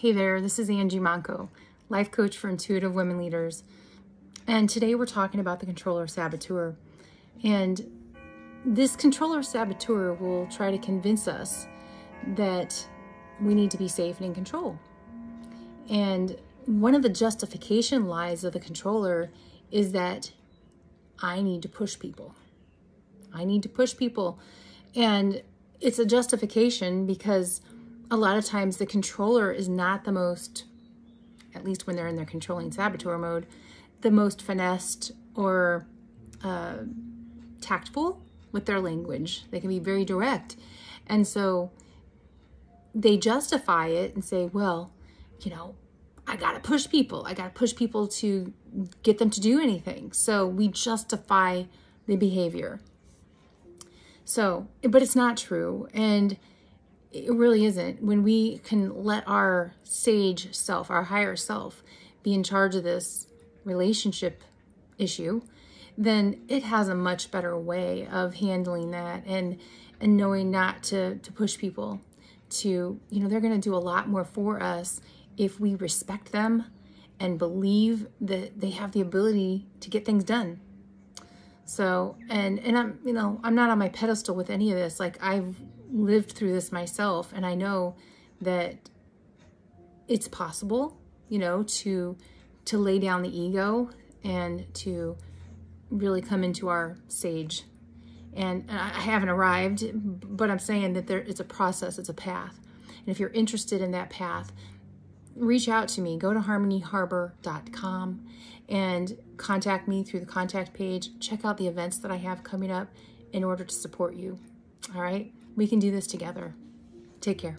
Hey there, this is Angie Monko, life coach for intuitive women leaders. And today we're talking about the controller saboteur. And this controller saboteur will try to convince us that we need to be safe and in control. And one of the justification lies of the controller is that I need to push people. I need to push people. And it's a justification because a lot of times the controller is not the most, at least when they're in their controlling saboteur mode, the most finessed or uh, tactful with their language. They can be very direct. And so they justify it and say, well, you know, I got to push people. I got to push people to get them to do anything. So we justify the behavior. So, but it's not true. And it really isn't. When we can let our sage self, our higher self, be in charge of this relationship issue, then it has a much better way of handling that and and knowing not to to push people to you know they're going to do a lot more for us if we respect them and believe that they have the ability to get things done so and and i'm you know i'm not on my pedestal with any of this like i've lived through this myself and I know that it's possible, you know, to to lay down the ego and to really come into our sage. And I haven't arrived, but I'm saying that there it's a process, it's a path. And if you're interested in that path, reach out to me. Go to harmonyharbor.com and contact me through the contact page. Check out the events that I have coming up in order to support you. All right? We can do this together. Take care.